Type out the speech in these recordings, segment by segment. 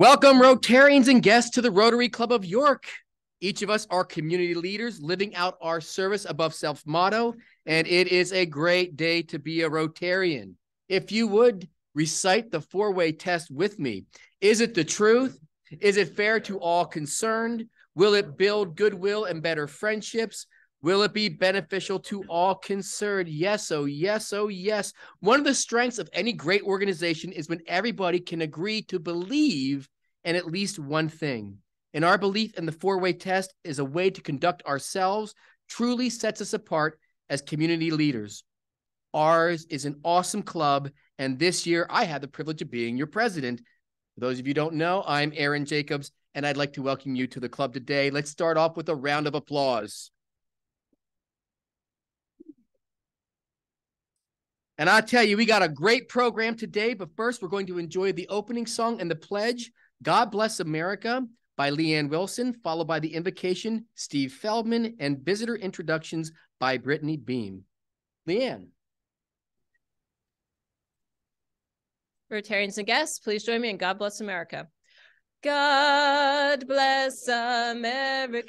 Welcome, Rotarians and guests, to the Rotary Club of York. Each of us are community leaders living out our service above self motto, and it is a great day to be a Rotarian. If you would recite the four way test with me Is it the truth? Is it fair to all concerned? Will it build goodwill and better friendships? Will it be beneficial to all concerned? Yes, oh, yes, oh, yes. One of the strengths of any great organization is when everybody can agree to believe in at least one thing. And our belief in the four way test is a way to conduct ourselves, truly sets us apart as community leaders. Ours is an awesome club. And this year, I had the privilege of being your president. For those of you don't know, I'm Aaron Jacobs, and I'd like to welcome you to the club today. Let's start off with a round of applause. And I tell you, we got a great program today. But first, we're going to enjoy the opening song and the pledge God Bless America by Leanne Wilson, followed by the invocation, Steve Feldman, and visitor introductions by Brittany Beam. Leanne. Rotarians and guests, please join me in God Bless America. God bless America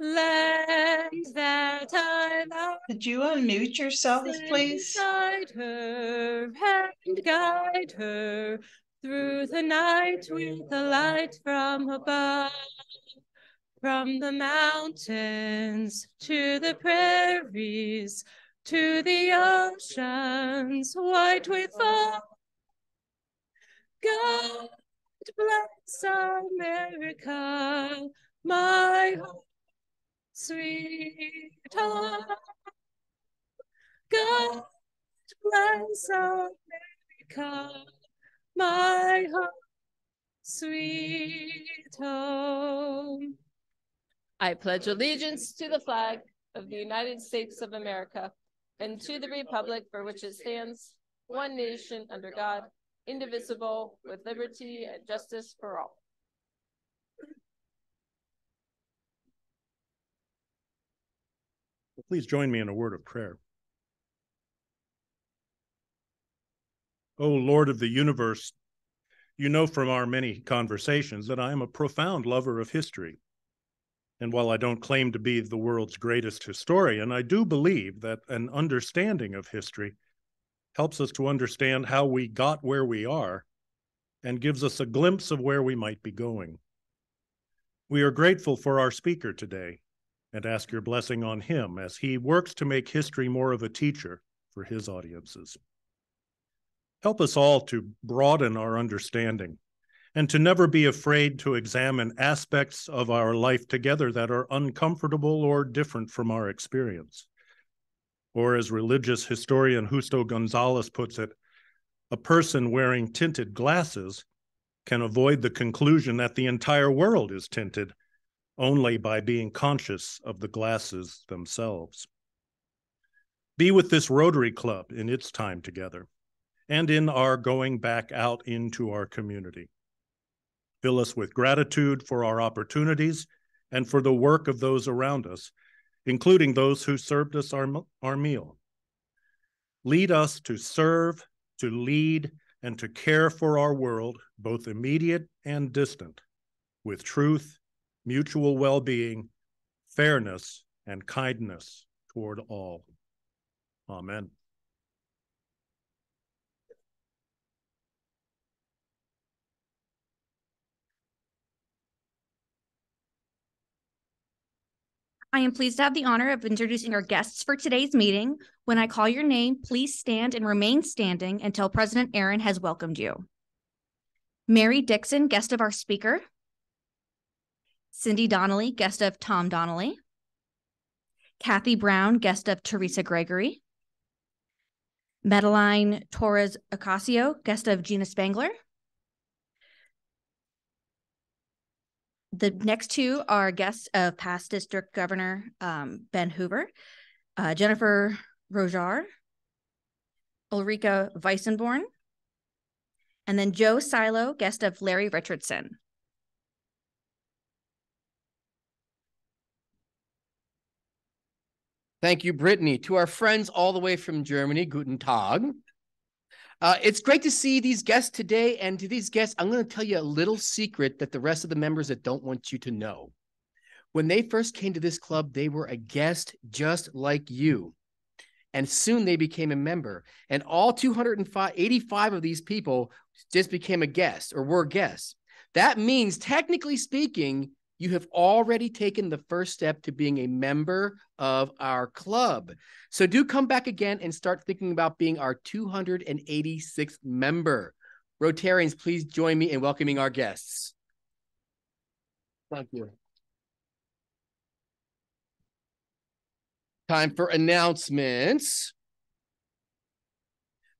land that I love. Could you unmute yourself, please? Guide her and guide her through the night with the light from above. From the mountains to the prairies to the oceans white with foam. God bless America, my home sweet home. God bless America, my home, sweet home. I pledge allegiance to the flag of the United States of America and to the republic for which it stands, one nation under God, indivisible, with liberty and justice for all. Please join me in a word of prayer. O Lord of the universe, you know from our many conversations that I am a profound lover of history. And while I don't claim to be the world's greatest historian, I do believe that an understanding of history helps us to understand how we got where we are and gives us a glimpse of where we might be going. We are grateful for our speaker today, and ask your blessing on him as he works to make history more of a teacher for his audiences. Help us all to broaden our understanding and to never be afraid to examine aspects of our life together that are uncomfortable or different from our experience. Or, as religious historian Justo Gonzalez puts it, a person wearing tinted glasses can avoid the conclusion that the entire world is tinted only by being conscious of the glasses themselves. Be with this Rotary Club in its time together and in our going back out into our community. Fill us with gratitude for our opportunities and for the work of those around us, including those who served us our, our meal. Lead us to serve, to lead, and to care for our world, both immediate and distant, with truth mutual well being, fairness, and kindness toward all. Amen. I am pleased to have the honor of introducing our guests for today's meeting. When I call your name, please stand and remain standing until President Aaron has welcomed you. Mary Dickson, guest of our speaker. Cindy Donnelly, guest of Tom Donnelly. Kathy Brown, guest of Teresa Gregory. Madeline Torres Ocasio, guest of Gina Spangler. The next two are guests of past District Governor um, Ben Hoover, uh, Jennifer Rojar, Ulrika Weissenborn, and then Joe Silo, guest of Larry Richardson. Thank you, Brittany. To our friends all the way from Germany, Guten Tag. Uh, it's great to see these guests today. And to these guests, I'm going to tell you a little secret that the rest of the members that don't want you to know. When they first came to this club, they were a guest just like you. And soon they became a member. And all 285 of these people just became a guest or were guests. That means, technically speaking, you have already taken the first step to being a member of our club. So do come back again and start thinking about being our 286th member. Rotarians, please join me in welcoming our guests. Thank you. Time for announcements.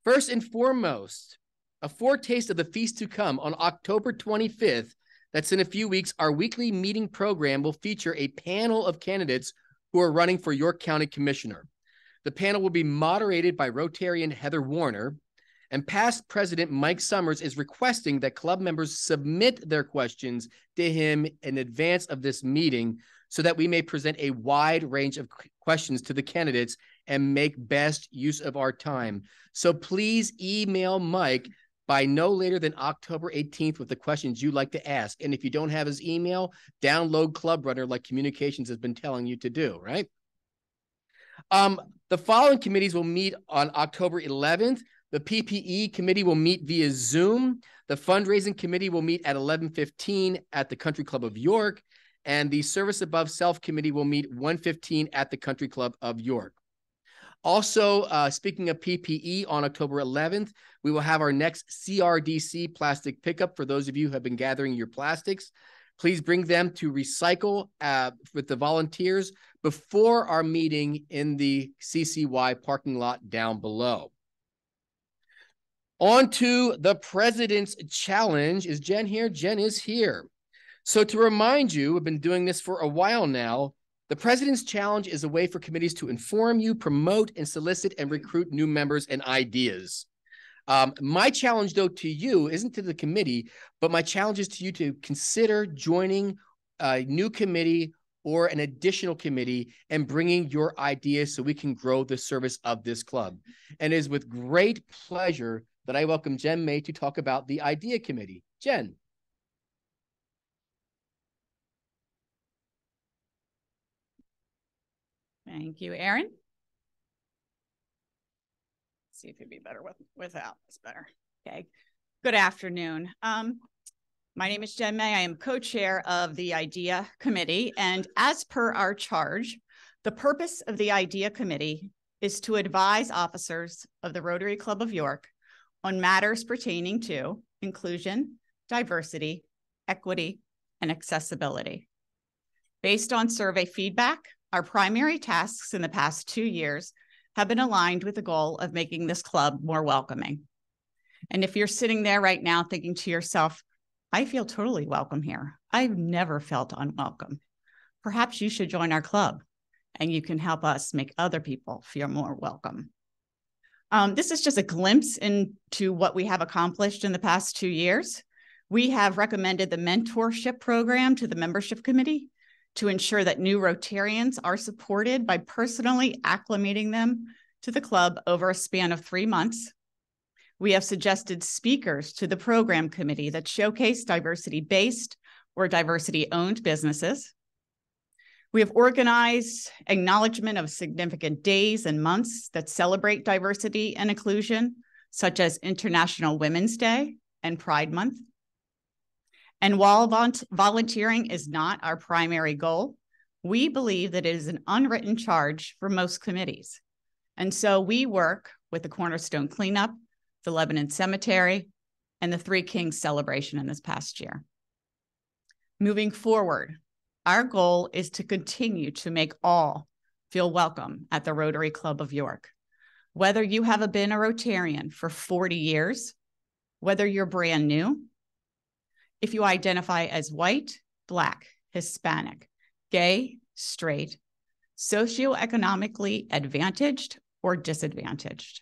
First and foremost, a foretaste of the feast to come on October 25th that's in a few weeks, our weekly meeting program will feature a panel of candidates who are running for York County Commissioner. The panel will be moderated by Rotarian Heather Warner, and past President Mike Summers is requesting that club members submit their questions to him in advance of this meeting so that we may present a wide range of questions to the candidates and make best use of our time. So please email Mike by no later than October 18th with the questions you'd like to ask. And if you don't have his email, download Club Runner like Communications has been telling you to do, right? Um, the following committees will meet on October 11th. The PPE committee will meet via Zoom. The fundraising committee will meet at 11:15 at the Country Club of York, and the Service Above Self committee will meet 1:15 at the Country Club of York. Also, uh, speaking of PPE, on October 11th, we will have our next CRDC plastic pickup for those of you who have been gathering your plastics. Please bring them to recycle uh, with the volunteers before our meeting in the CCY parking lot down below. On to the President's Challenge. Is Jen here? Jen is here. So, to remind you, we've been doing this for a while now. The President's Challenge is a way for committees to inform you, promote, and solicit and recruit new members and ideas. Um, my challenge, though, to you isn't to the committee, but my challenge is to you to consider joining a new committee or an additional committee and bringing your ideas so we can grow the service of this club. And it is with great pleasure that I welcome Jen May to talk about the Idea Committee. Jen. Thank you, Aaron. see if it'd be better with without. It's better. Okay. Good afternoon. Um, my name is Jen May. I am co-chair of the IDEA Committee. And as per our charge, the purpose of the IDEA Committee is to advise officers of the Rotary Club of York on matters pertaining to inclusion, diversity, equity, and accessibility. Based on survey feedback, our primary tasks in the past two years have been aligned with the goal of making this club more welcoming. And if you're sitting there right now thinking to yourself, I feel totally welcome here. I've never felt unwelcome. Perhaps you should join our club and you can help us make other people feel more welcome. Um, this is just a glimpse into what we have accomplished in the past two years. We have recommended the mentorship program to the membership committee to ensure that new Rotarians are supported by personally acclimating them to the club over a span of three months. We have suggested speakers to the program committee that showcase diversity based or diversity owned businesses. We have organized acknowledgement of significant days and months that celebrate diversity and inclusion, such as International Women's Day and Pride Month. And while volunteering is not our primary goal, we believe that it is an unwritten charge for most committees. And so we work with the Cornerstone Cleanup, the Lebanon Cemetery, and the Three Kings celebration in this past year. Moving forward, our goal is to continue to make all feel welcome at the Rotary Club of York. Whether you have been a Rotarian for 40 years, whether you're brand new, if you identify as white, Black, Hispanic, gay, straight, socioeconomically advantaged, or disadvantaged.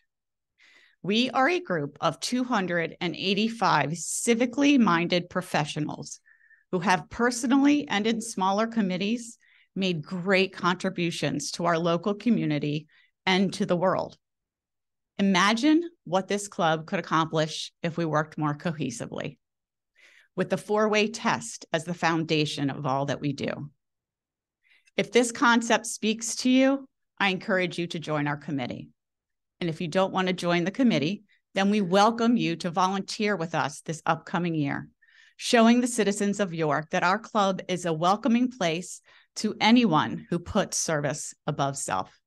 We are a group of 285 civically minded professionals who have personally and in smaller committees made great contributions to our local community and to the world. Imagine what this club could accomplish if we worked more cohesively, with the four way test as the foundation of all that we do. If this concept speaks to you, I encourage you to join our committee. And if you don't want to join the committee, then we welcome you to volunteer with us this upcoming year, showing the citizens of York that our club is a welcoming place to anyone who puts service above self.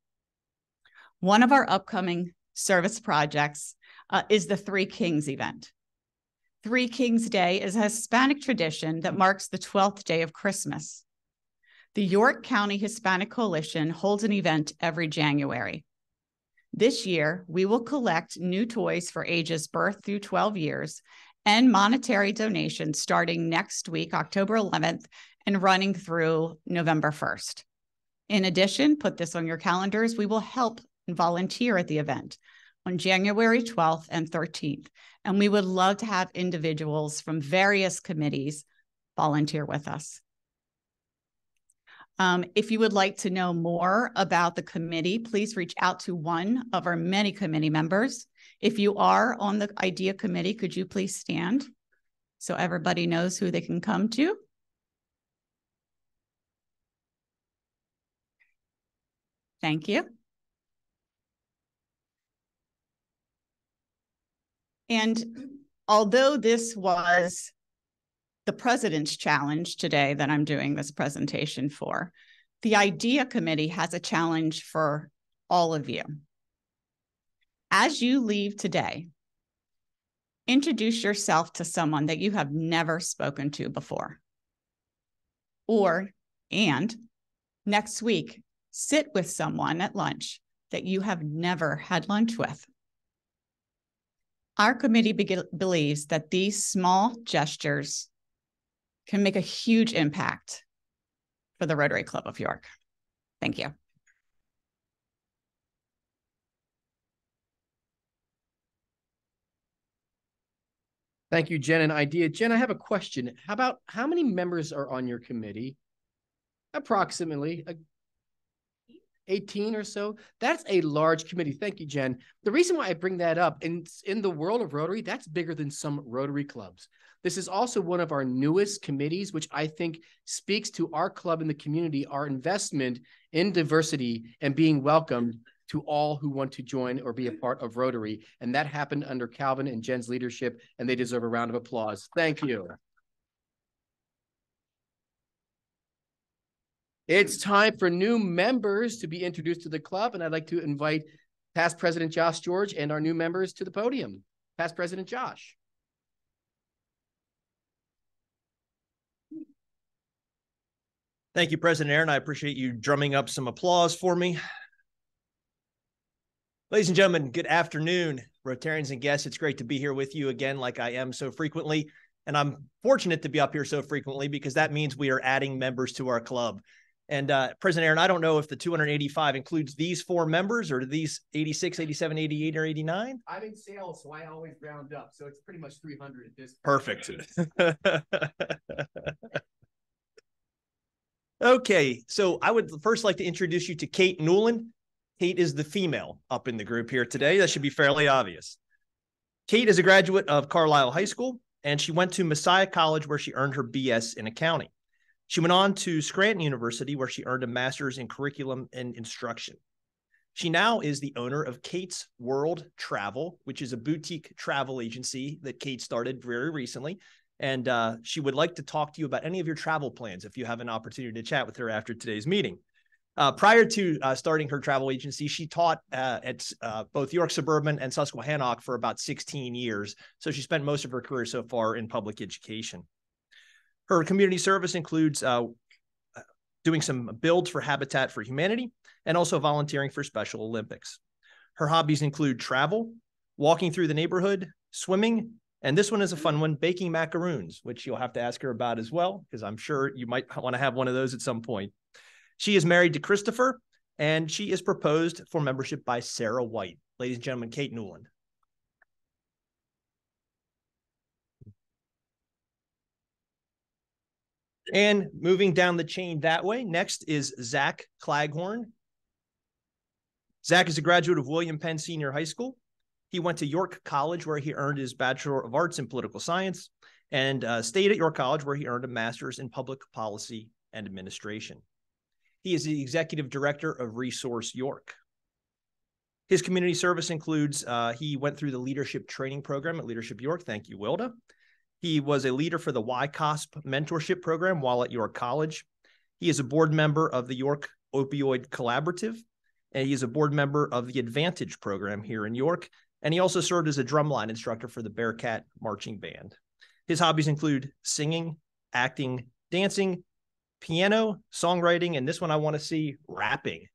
One of our upcoming service projects uh, is the Three Kings event. Three Kings Day is a Hispanic tradition that marks the 12th day of Christmas. The York County Hispanic Coalition holds an event every January. This year, we will collect new toys for ages birth through 12 years and monetary donations starting next week, October 11th, and running through November 1st. In addition, put this on your calendars, we will help and volunteer at the event on January 12th and 13th. And we would love to have individuals from various committees volunteer with us. Um, if you would like to know more about the committee, please reach out to one of our many committee members. If you are on the IDEA committee, could you please stand so everybody knows who they can come to? Thank you. And although this was the president's challenge today that I'm doing this presentation for, the IDEA committee has a challenge for all of you. As you leave today, introduce yourself to someone that you have never spoken to before. Or, and next week, sit with someone at lunch that you have never had lunch with. Our committee be believes that these small gestures can make a huge impact for the Rotary Club of York. Thank you. Thank you, Jen and Idea. Jen, I have a question. How about how many members are on your committee? Approximately. Uh, 18 or so. That's a large committee. Thank you, Jen. The reason why I bring that up, in, in the world of Rotary, that's bigger than some Rotary clubs. This is also one of our newest committees, which I think speaks to our club and the community, our investment in diversity and being welcomed to all who want to join or be a part of Rotary. And that happened under Calvin and Jen's leadership, and they deserve a round of applause. Thank you. It's time for new members to be introduced to the club, and I'd like to invite past President Josh George and our new members to the podium. Past President Josh. Thank you, President Aaron. I appreciate you drumming up some applause for me. Ladies and gentlemen, good afternoon, Rotarians and guests. It's great to be here with you again, like I am so frequently. And I'm fortunate to be up here so frequently because that means we are adding members to our club. And uh, President Aaron, I don't know if the 285 includes these four members or these 86, 87, 88, or 89. I'm in sales, so I always round up. So it's pretty much 300 at this point. Perfect. okay, so I would first like to introduce you to Kate Newland. Kate is the female up in the group here today. That should be fairly obvious. Kate is a graduate of Carlisle High School, and she went to Messiah College where she earned her BS in accounting. She went on to Scranton University, where she earned a master's in curriculum and instruction. She now is the owner of Kate's World Travel, which is a boutique travel agency that Kate started very recently. And uh, she would like to talk to you about any of your travel plans if you have an opportunity to chat with her after today's meeting. Uh, prior to uh, starting her travel agency, she taught uh, at uh, both York Suburban and Susquehannock for about 16 years. So she spent most of her career so far in public education. Her community service includes uh, doing some builds for Habitat for Humanity and also volunteering for Special Olympics. Her hobbies include travel, walking through the neighborhood, swimming, and this one is a fun one baking macaroons, which you'll have to ask her about as well, because I'm sure you might want to have one of those at some point. She is married to Christopher, and she is proposed for membership by Sarah White. Ladies and gentlemen, Kate Newland. And moving down the chain that way, next is Zach Claghorn. Zach is a graduate of William Penn Senior High School. He went to York College, where he earned his Bachelor of Arts in Political Science, and uh, stayed at York College, where he earned a Master's in Public Policy and Administration. He is the Executive Director of Resource York. His community service includes uh, he went through the leadership training program at Leadership York. Thank you, Wilda. He was a leader for the YCOSP mentorship program while at York College. He is a board member of the York Opioid Collaborative, and he is a board member of the Advantage program here in York. And he also served as a drumline instructor for the Bearcat Marching Band. His hobbies include singing, acting, dancing, piano, songwriting, and this one I want to see rapping.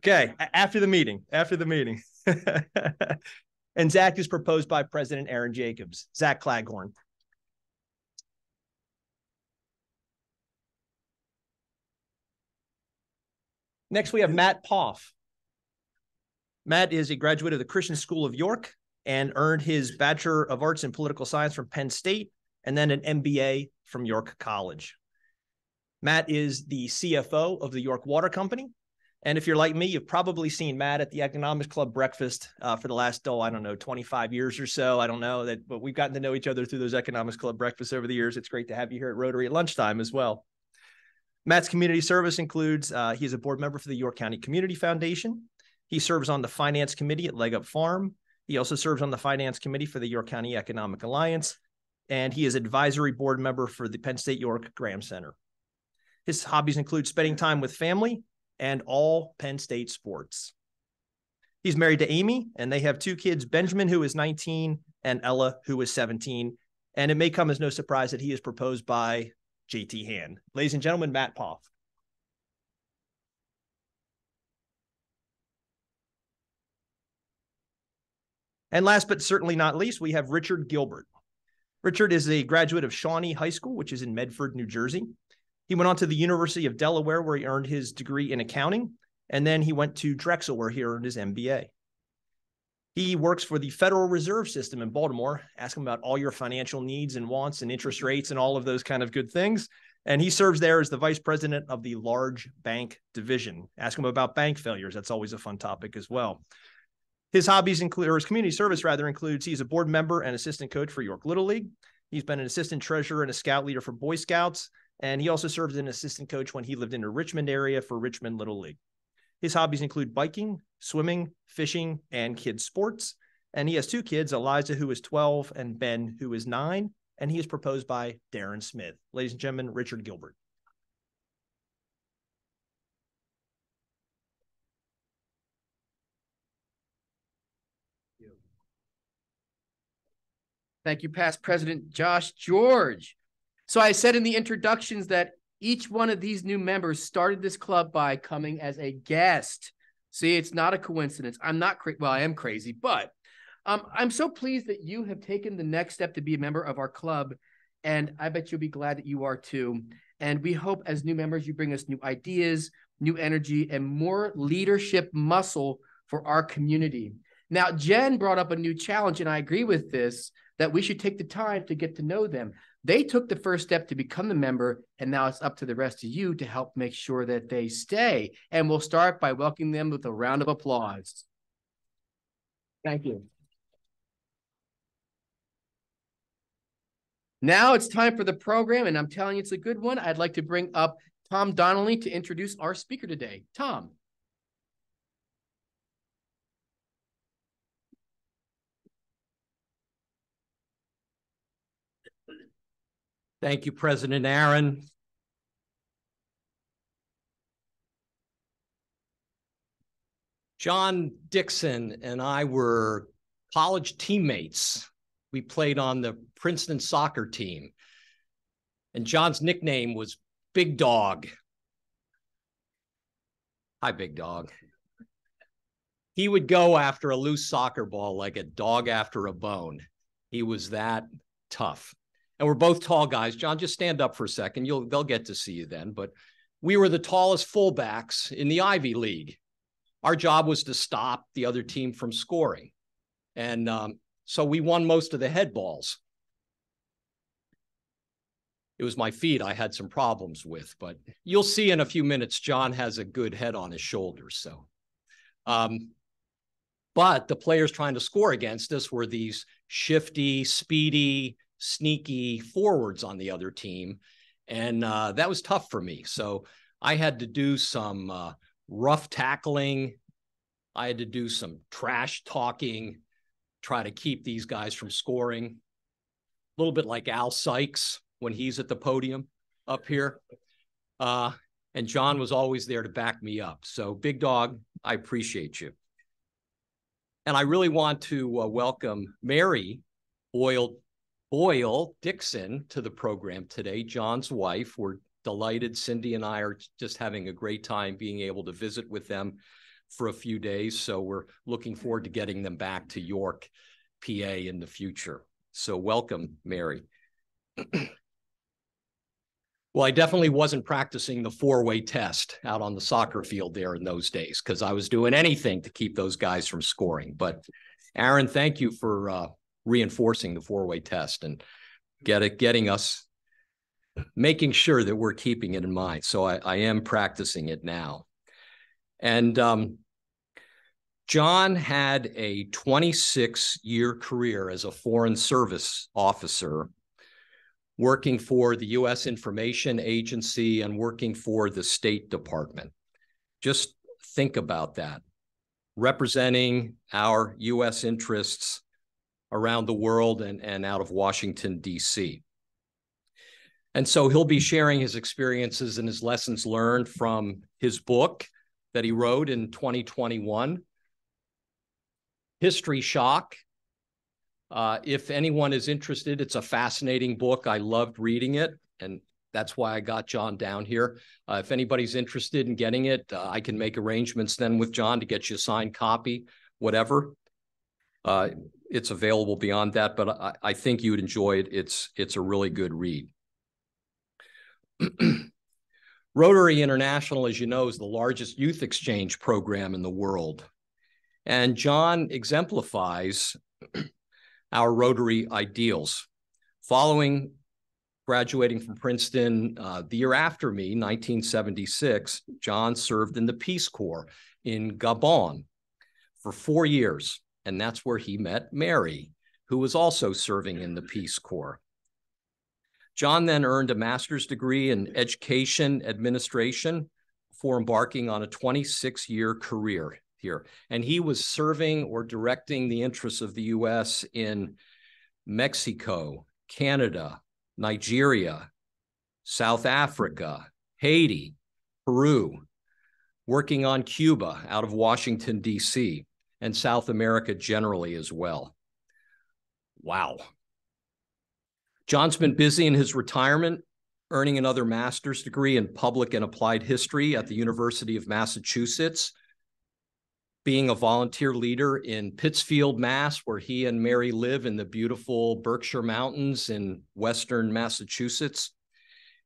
Okay, after the meeting, after the meeting. and Zach is proposed by President Aaron Jacobs, Zach Claghorn. Next, we have Matt Poff. Matt is a graduate of the Christian School of York and earned his Bachelor of Arts in Political Science from Penn State and then an MBA from York College. Matt is the CFO of the York Water Company. And if you're like me, you've probably seen Matt at the Economics Club breakfast uh, for the last, oh, I don't know, 25 years or so. I don't know that, but we've gotten to know each other through those Economics Club breakfasts over the years. It's great to have you here at Rotary at lunchtime as well. Matt's community service includes uh, he is a board member for the York County Community Foundation. He serves on the finance committee at Leg Up Farm. He also serves on the finance committee for the York County Economic Alliance, and he is advisory board member for the Penn State York Graham Center. His hobbies include spending time with family and all Penn State sports. He's married to Amy, and they have two kids Benjamin, who is 19, and Ella, who is 17. And it may come as no surprise that he is proposed by JT Hand. Ladies and gentlemen, Matt Poff. And last but certainly not least, we have Richard Gilbert. Richard is a graduate of Shawnee High School, which is in Medford, New Jersey. He went on to the University of Delaware, where he earned his degree in accounting. And then he went to Drexel, where he earned his MBA. He works for the Federal Reserve System in Baltimore. Ask him about all your financial needs and wants and interest rates and all of those kind of good things. And he serves there as the vice president of the large bank division. Ask him about bank failures. That's always a fun topic as well. His hobbies include, or his community service rather includes, he's a board member and assistant coach for York Little League. He's been an assistant treasurer and a scout leader for Boy Scouts. And he also served as an assistant coach when he lived in the Richmond area for Richmond Little League. His hobbies include biking, swimming, fishing, and kids' sports. And he has two kids, Eliza, who is 12, and Ben, who is nine. And he is proposed by Darren Smith. Ladies and gentlemen, Richard Gilbert. Thank you, past President Josh George. So I said in the introductions that each one of these new members started this club by coming as a guest. See, it's not a coincidence. I'm not crazy. Well, I am crazy, but um, I'm so pleased that you have taken the next step to be a member of our club. And I bet you'll be glad that you are too. And we hope as new members, you bring us new ideas, new energy, and more leadership muscle for our community. Now, Jen brought up a new challenge, and I agree with this that we should take the time to get to know them. They took the first step to become the member, and now it's up to the rest of you to help make sure that they stay. And we'll start by welcoming them with a round of applause. Thank you. Now it's time for the program, and I'm telling you it's a good one. I'd like to bring up Tom Donnelly to introduce our speaker today. Tom. Thank you, President Aaron. John Dickson and I were college teammates. We played on the Princeton soccer team. And John's nickname was Big Dog. Hi, Big Dog. He would go after a loose soccer ball like a dog after a bone. He was that tough and we're both tall guys. John, just stand up for a second. You'll they'll get to see you then. But we were the tallest fullbacks in the Ivy League. Our job was to stop the other team from scoring, and um, so we won most of the head balls. It was my feet I had some problems with, but you'll see in a few minutes. John has a good head on his shoulders, so. Um, But the players trying to score against us were these shifty, speedy, sneaky forwards on the other team. And uh, that was tough for me. So I had to do some uh, rough tackling. I had to do some trash talking, try to keep these guys from scoring. A little bit like Al Sykes when he's at the podium up here. Uh, and John was always there to back me up. So, Big Dog, I appreciate you. And I really want to uh, welcome Mary Boyle, Boyle Dickson to the program today, John's wife. We're delighted. Cindy and I are just having a great time being able to visit with them for a few days. So we're looking forward to getting them back to York, PA in the future. So welcome, Mary. well, I definitely wasn't practicing the four-way test out on the soccer field there in those days because I was doing anything to keep those guys from scoring. But Aaron, thank you for uh, reinforcing the four-way test and get it, getting us making sure that we're keeping it in mind. So I, I am practicing it now. And um, John had a 26 year career as a Foreign Service officer, working for the U.S. Information Agency and working for the State Department. Just think about that. Representing our U.S. interests around the world and, and out of Washington, D.C. And so he'll be sharing his experiences and his lessons learned from his book that he wrote in 2021, History Shock. Uh, if anyone is interested, it's a fascinating book. I loved reading it, and that's why I got John down here. Uh, if anybody's interested in getting it, uh, I can make arrangements then with John to get you a signed copy, whatever. It's available beyond that, but I, I think you would enjoy it. It's it's a really good read. Rotary International, as you know, is the largest youth exchange program in the world. And John exemplifies our Rotary ideals. Following graduating from Princeton uh, the year after me, 1976, John served in the Peace Corps in Gabon for four years. And that's where he met Mary, who was also serving in the Peace Corps. John then earned a master's degree in education administration before embarking on a 26 year career here. And he was serving or directing the interests of the US in Mexico, Canada, Nigeria, South Africa, Haiti, Peru, working on Cuba out of Washington, D.C., and South America generally as well. Wow. John's been busy in his retirement, earning another master's degree in public and applied history at the University of Massachusetts, being a volunteer leader in Pittsfield, Mass, where he and Mary live in the beautiful Berkshire Mountains in Western Massachusetts,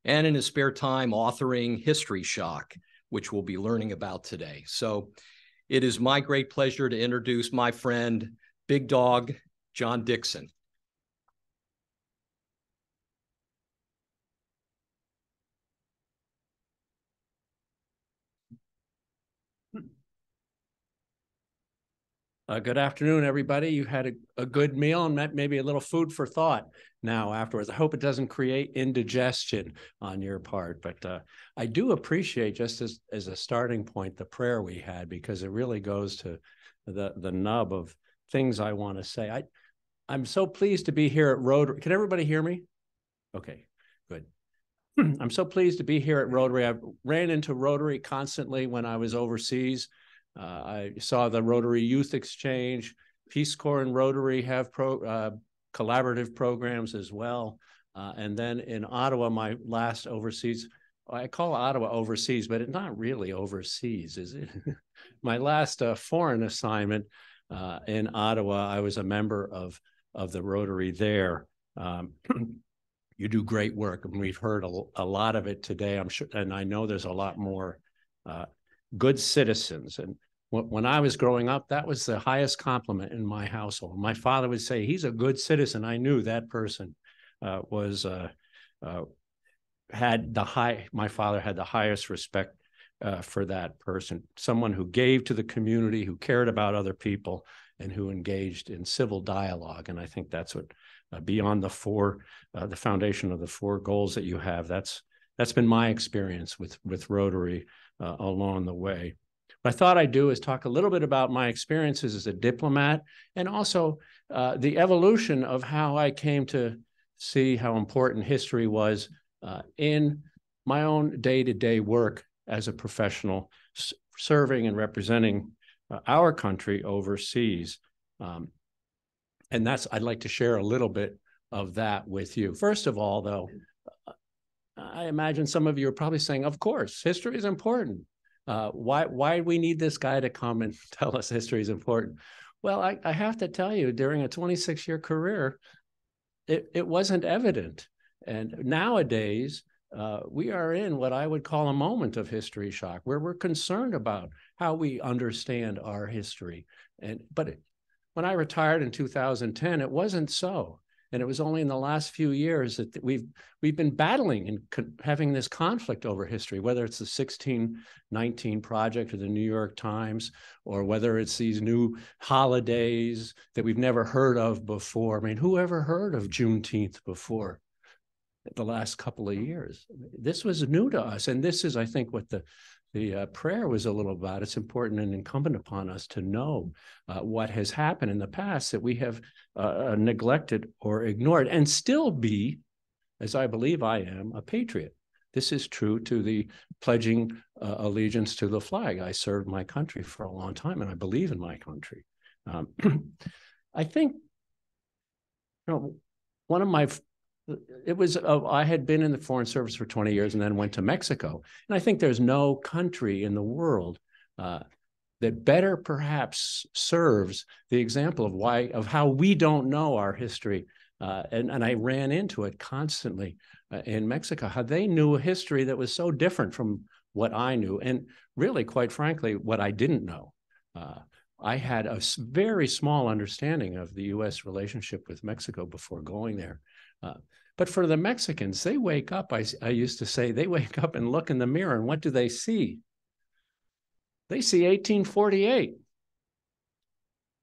and in his spare time, authoring History Shock, which we'll be learning about today. So it is my great pleasure to introduce my friend, Big Dog, John Dickson. Uh, good afternoon, everybody. You had a, a good meal and maybe a little food for thought now afterwards. I hope it doesn't create indigestion on your part, but uh, I do appreciate just as, as a starting point, the prayer we had, because it really goes to the, the nub of things I want to say. I, I'm so pleased to be here at Rotary. Can everybody hear me? Okay, good. I'm so pleased to be here at Rotary. I ran into Rotary constantly when I was overseas. Uh, I saw the Rotary Youth Exchange, Peace Corps and Rotary have pro, uh, collaborative programs as well. Uh, and then in Ottawa, my last overseas, I call Ottawa overseas, but it's not really overseas, is it? my last uh, foreign assignment uh, in Ottawa, I was a member of of the Rotary there. Um, you do great work, and we've heard a, a, lot of it today. I'm sure, and I know there's a lot more uh, good citizens. And when I was growing up, that was the highest compliment in my household. My father would say, "He's a good citizen." I knew that person uh, was uh, uh, had the high. My father had the highest respect uh, for that person, someone who gave to the community, who cared about other people, and who engaged in civil dialogue. And I think that's what, uh, beyond the four, uh, the foundation of the four goals that you have, that's that's been my experience with with Rotary along the way. What I thought I'd do is talk a little bit about my experiences as a diplomat and also uh, the evolution of how I came to see how important history was uh, in my own day-to-day work as a professional serving and representing uh, our country overseas. Um, and that's, I'd like to share a little bit of that with you. First of all, though, uh, I imagine some of you are probably saying, of course, history is important. Uh, why, why we need this guy to come and tell us history is important? Well, I, I have to tell you, during a 26 year career, it, it wasn't evident. And nowadays, uh, we are in what I would call a moment of history shock, where we're concerned about how we understand our history. And but it, when I retired in 2010, it wasn't so, and it was only in the last few years that we've we've been battling and having this conflict over history, whether it's the 1619 project or the New York Times, or whether it's these new holidays that we've never heard of before. I mean, who ever heard of Juneteenth before? the last couple of years. This was new to us, and this is, I think, what the the uh, prayer was a little about. It's important and incumbent upon us to know uh, what has happened in the past that we have uh, uh neglected or ignored, and still be, as I believe I am, a patriot. This is true to the pledging uh, allegiance to the flag. I served my country for a long time, and I believe in my country. Um, I think, you know, one of my it was uh, i had been in the foreign service for 20 years and then went to mexico and i think there's no country in the world uh, that better perhaps serves the example of why of how we don't know our history uh, and, and i ran into it constantly uh, in mexico how they knew a history that was so different from what i knew and really quite frankly what i didn't know uh, I had a very small understanding of the U.S. relationship with Mexico before going there. Uh, but for the Mexicans, they wake up, I, I used to say, they wake up and look in the mirror, and what do they see? They see 1848.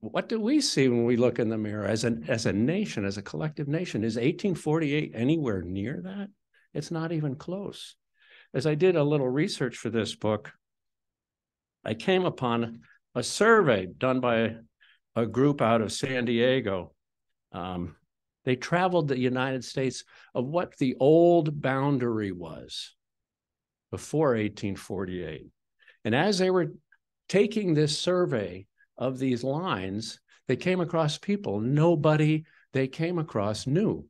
What do we see when we look in the mirror as an as a nation, as a collective nation? Is 1848 anywhere near that? It's not even close. As I did a little research for this book, I came upon a survey done by a group out of San Diego. Um, they traveled the United States of what the old boundary was before 1848. And as they were taking this survey of these lines, they came across people nobody they came across knew.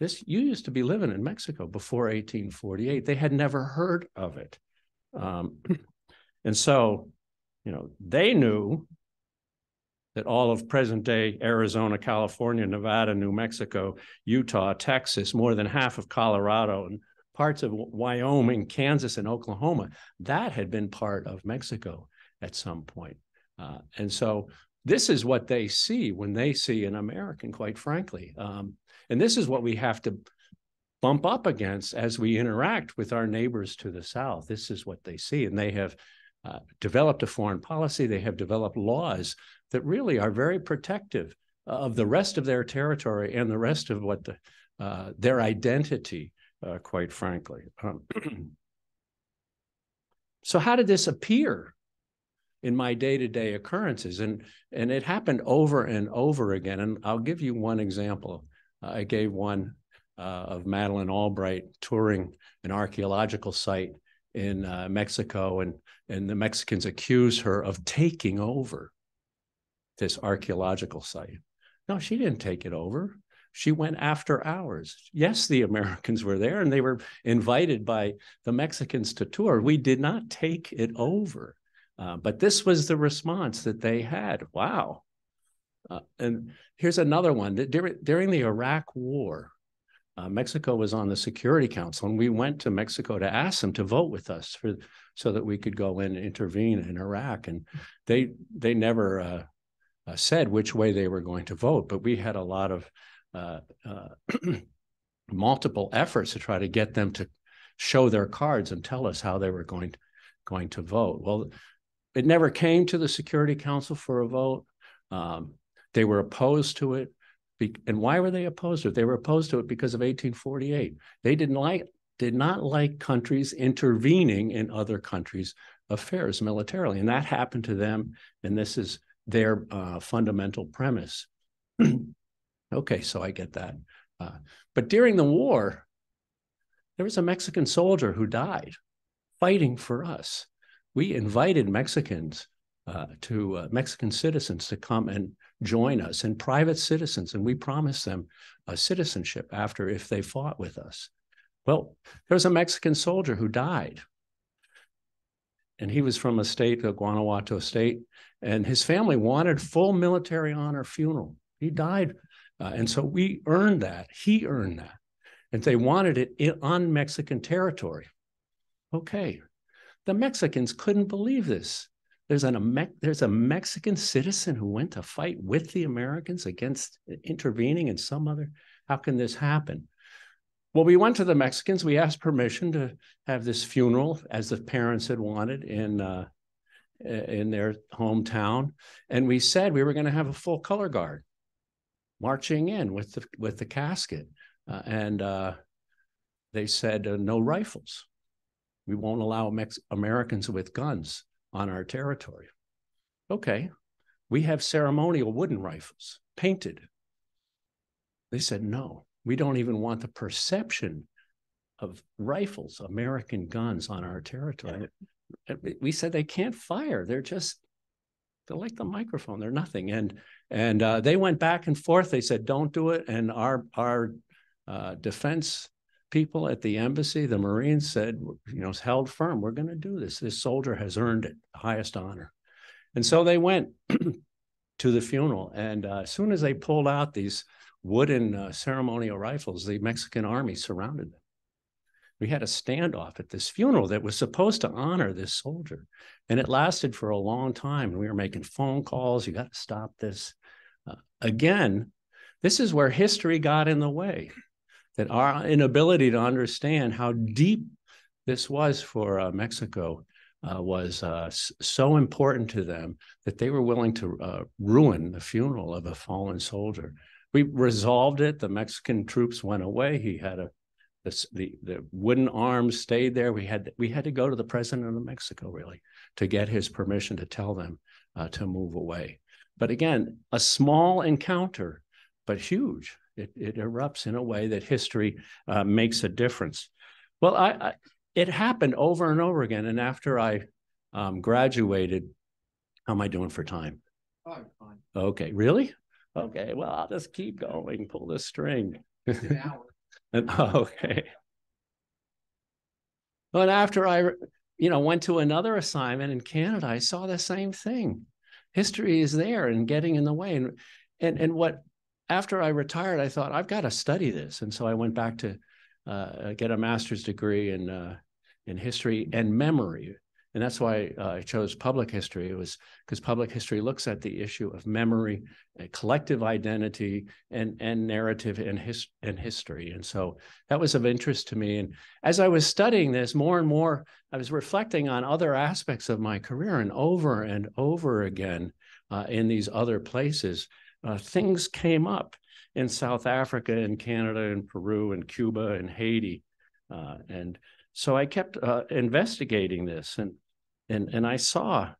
This you used to be living in Mexico before 1848. They had never heard of it. Um, and so, you know, they knew that all of present day Arizona, California, Nevada, New Mexico, Utah, Texas, more than half of Colorado, and parts of Wyoming, Kansas, and Oklahoma, that had been part of Mexico at some point. Uh, and so this is what they see when they see an American, quite frankly. Um, and this is what we have to bump up against as we interact with our neighbors to the south. This is what they see. And they have uh, developed a foreign policy, they have developed laws that really are very protective of the rest of their territory and the rest of what the, uh, their identity, uh, quite frankly. Um, so, how did this appear in my day-to-day occurrences? And and it happened over and over again. And I'll give you one example. I gave one uh, of Madeleine Albright touring an archaeological site in uh, Mexico, and and the Mexicans accuse her of taking over this archaeological site. No, she didn't take it over. She went after ours. Yes, the Americans were there and they were invited by the Mexicans to tour. We did not take it over. Uh, but this was the response that they had. Wow. Uh, and here's another one. During, during the Iraq War, uh, Mexico was on the Security Council, and we went to Mexico to ask them to vote with us for so that we could go in and intervene in Iraq. And they they never uh, said which way they were going to vote, but we had a lot of uh, uh, multiple efforts to try to get them to show their cards and tell us how they were going going to vote. Well, it never came to the Security Council for a vote. Um, they were opposed to it. Be- and why were they opposed to it? They were opposed to it because of 1848. They didn't like did not like countries intervening in other countries' affairs militarily, and that happened to them. And this is their uh, fundamental premise. okay, so I get that. Uh, but during the war, there was a Mexican soldier who died fighting for us. We invited Mexicans uh, to uh, Mexican citizens to come and join us and private citizens, and we promised them a citizenship after if they fought with us. Well, there was a Mexican soldier who died. And he was from a state, a Guanajuato state, and his family wanted full military honor funeral. He died. Uh, and so we earned that. He earned that. And they wanted it in, on Mexican territory. Okay. The Mexicans couldn't believe this. There's, an, there's a Mexican citizen who went to fight with the Americans against intervening in some other. How can this happen? Well, we went to the Mexicans. We asked permission to have this funeral, as the parents had wanted, in uh, in their hometown, and we said we were going to have a full color guard marching in with the with the casket, uh, and uh, they said uh, no rifles. We won't allow Mex- Americans with guns on our territory. Okay, we have ceremonial wooden rifles painted. They said no we don't even want the perception of rifles, American guns on our territory. We said they can't fire. They're just they're like the microphone. They're nothing. And and uh, they went back and forth. They said don't do it. And our our uh, defense people at the embassy, the Marines said, you know, held firm. We're going to do this. This soldier has earned it, the highest honor. And so they went to the funeral. And uh, as soon as they pulled out these wooden uh, ceremonial rifles, the Mexican army surrounded them. We had a standoff at this funeral that was supposed to honor this soldier. And it lasted for a long time. And we were making phone calls. You got to stop this. Uh, again, this is where history got in the way, that our inability to understand how deep this was for uh, Mexico uh, was uh, so important to them that they were willing to uh, ruin the funeral of a fallen soldier we resolved it. The Mexican troops went away. He had a the, the, the wooden arms stayed there. We had we had to go to the president of Mexico really to get his permission to tell them uh, to move away. But again, a small encounter, but huge. It, it erupts in a way that history uh, makes a difference. Well, I, I, it happened over and over again. And after I um, graduated, how am I doing for time? Oh, fine. Okay, really? Okay, well, I'll just keep going, pull the string. and, okay. But after I, you know, went to another assignment in Canada, I saw the same thing. History is there and getting in the way. And and and what after I retired, I thought I've got to study this, and so I went back to uh, get a master's degree in uh, in history and memory and that's why uh, I chose public history. It was because public history looks at the issue of memory, collective identity, and and narrative and his and history. And so that was of interest to me. And as I was studying this more and more, I was reflecting on other aspects of my career, and over and over again uh, in these other places, uh, things came up in South Africa and Canada and Peru and Cuba and Haiti, uh, and so I kept uh, investigating this, and and and I saw.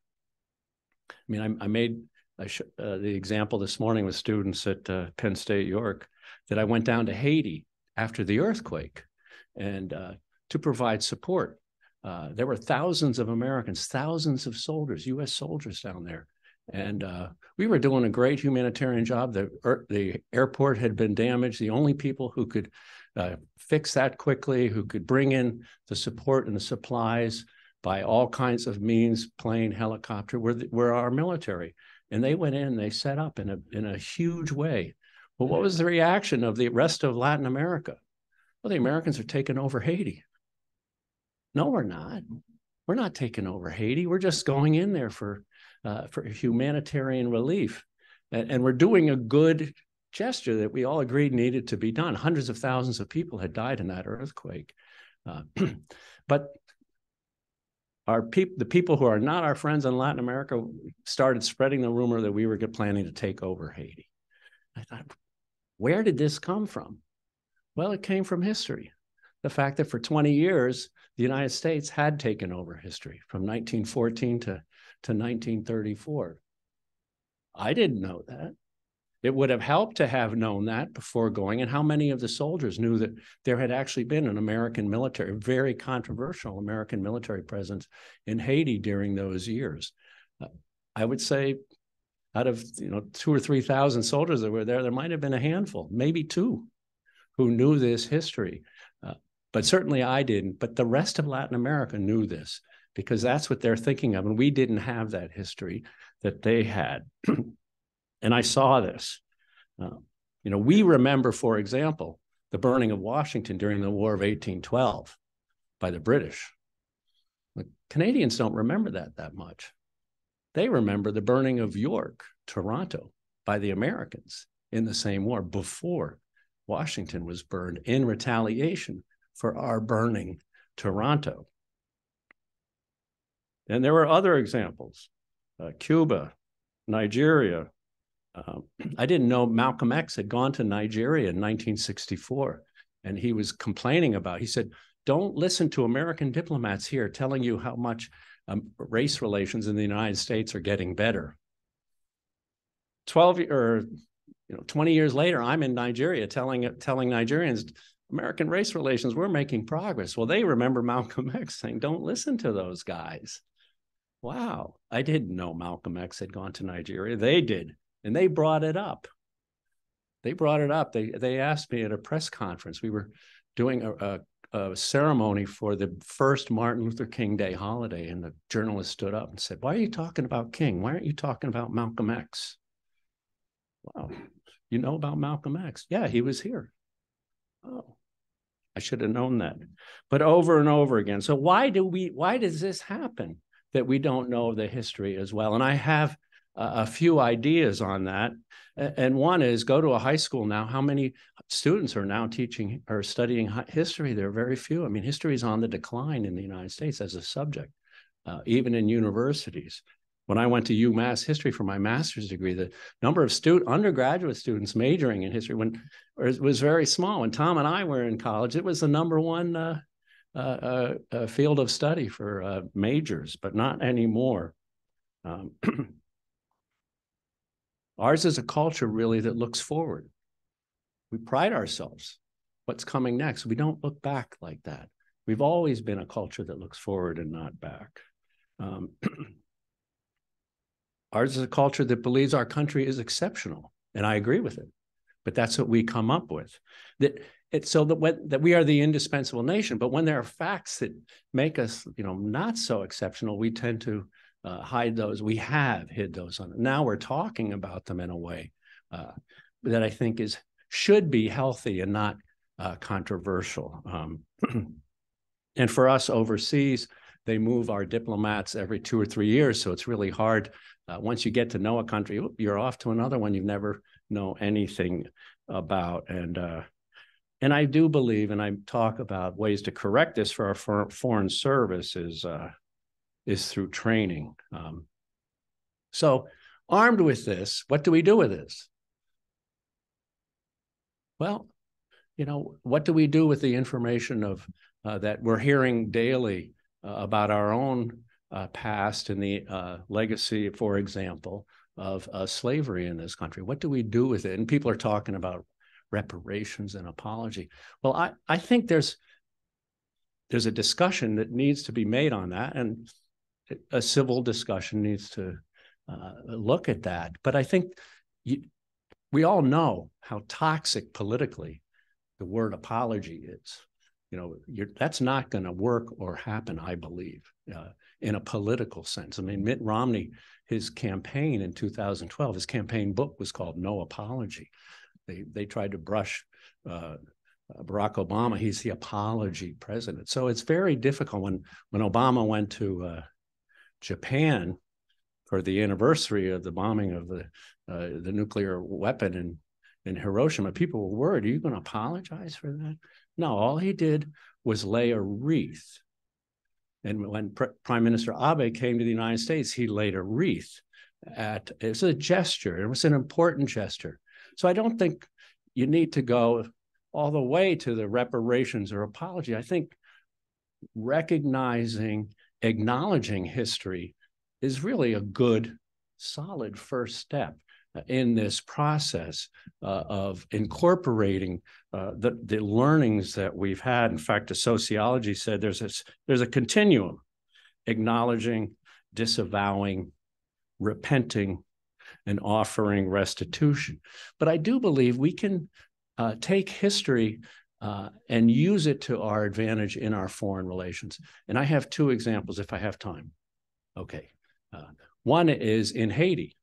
I mean, I, I made I sh- uh, the example this morning with students at uh, Penn State York that I went down to Haiti after the earthquake, and uh, to provide support. Uh, there were thousands of Americans, thousands of soldiers, U.S. soldiers down there, and uh, we were doing a great humanitarian job. The er, the airport had been damaged. The only people who could uh, fix that quickly, who could bring in the support and the supplies, by all kinds of means, plane, helicopter, were, the, were our military. And they went in, they set up in a, in a huge way. Well, what was the reaction of the rest of Latin America? Well, the Americans are taking over Haiti. No, we're not. We're not taking over Haiti. We're just going in there for, uh, for humanitarian relief. And, and we're doing a good gesture that we all agreed needed to be done. Hundreds of thousands of people had died in that earthquake. Uh, but our people, the people who are not our friends in Latin America started spreading the rumor that we were planning to take over Haiti. I thought, where did this come from? Well, it came from history. The fact that for 20 years, the United States had taken over history from 1914 to, to 1934. I didn't know that. It would have helped to have known that before going. And how many of the soldiers knew that there had actually been an American military, very controversial American military presence in Haiti during those years? Uh, I would say out of you know two or three thousand soldiers that were there, there might have been a handful, maybe two, who knew this history. Uh, but certainly I didn't. But the rest of Latin America knew this because that's what they're thinking of, and we didn't have that history that they had. and I saw this. Uh, you know, we remember, for example, the burning of Washington during the War of 1812 by the British. The Canadians don't remember that that much. They remember the burning of York, Toronto, by the Americans in the same war before Washington was burned in retaliation for our burning Toronto. And there were other examples uh, Cuba, Nigeria. Um, I didn't know Malcolm X had gone to Nigeria in 1964, and he was complaining about. He said, "Don't listen to American diplomats here telling you how much um, race relations in the United States are getting better." Twelve or you know, 20 years later, I'm in Nigeria telling telling Nigerians American race relations, we're making progress. Well, they remember Malcolm X saying, don't listen to those guys. Wow, I didn't know Malcolm X had gone to Nigeria. They did, and they brought it up. They brought it up. They they asked me at a press conference. We were doing a, a, a ceremony for the first Martin Luther King Day holiday, and the journalist stood up and said, "Why are you talking about King? Why aren't you talking about Malcolm X?" Wow, you know about Malcolm X? Yeah, he was here. Oh, I should have known that. But over and over again. So why do we? Why does this happen? That we don't know the history as well. And I have a few ideas on that. And one is go to a high school now. How many students are now teaching or studying history? There are very few. I mean, history is on the decline in the United States as a subject, uh, even in universities. When I went to UMass history for my master's degree, the number of student undergraduate students majoring in history when was very small. When Tom and I were in college, it was the number one uh, uh, a, field of study for uh, majors, but not anymore. Um, ours is a culture really that looks forward. We pride ourselves. What's coming next? We don't look back like that. We've always been a culture that looks forward and not back. Um, ours is a culture that believes our country is exceptional, and I agree with it. But that's what we come up with. That it's so that when, that we are the indispensable nation. But when there are facts that make us, you know, not so exceptional, we tend to uh, hide those. We have hid those on. Now we're talking about them in a way uh, that I think is should be healthy and not uh, controversial. Um, and for us overseas, they move our diplomats every two or three years, so it's really hard. Uh, once you get to know a country, you're off to another one you've never know anything about, and uh, and I do believe, and I talk about ways to correct this for our for foreign service is uh, is through training. Um, so, armed with this, what do we do with this? Well, you know, what do we do with the information of uh, that we're hearing daily uh, about our own uh, past and the uh, legacy, for example, of uh, slavery in this country? What do we do with it? And people are talking about reparations and apology. Well, I, I think there's there's a discussion that needs to be made on that, and a civil discussion needs to uh, look at that. But I think you, we all know how toxic politically the word apology is. You know, that's not going to work or happen, I believe, uh, in a political sense. I mean, Mitt Romney, his campaign in 2012, his campaign book was called No Apology. They they tried to brush uh, uh, Barack Obama. He's the apology president. So it's very difficult when when Obama went to uh, Japan for the anniversary of the bombing of the uh, the nuclear weapon in in Hiroshima. People were worried. Are you going to apologize for that? No. All he did was lay a wreath And when Pr- Prime Minister Abe came to the United States, he laid a wreath at, it was a gesture, it was an important gesture. So I don't think you need to go all the way to the reparations or apology. I think recognizing, acknowledging history is really a good, solid first step in this process uh, of incorporating uh, the, the learnings that we've had. In fact, the sociology said there's a, there's a continuum, acknowledging, disavowing, repenting, and offering restitution. But I do believe we can uh, take history uh, and use it to our advantage in our foreign relations. And I have two examples if I have time. Okay. Uh, one is in Haiti.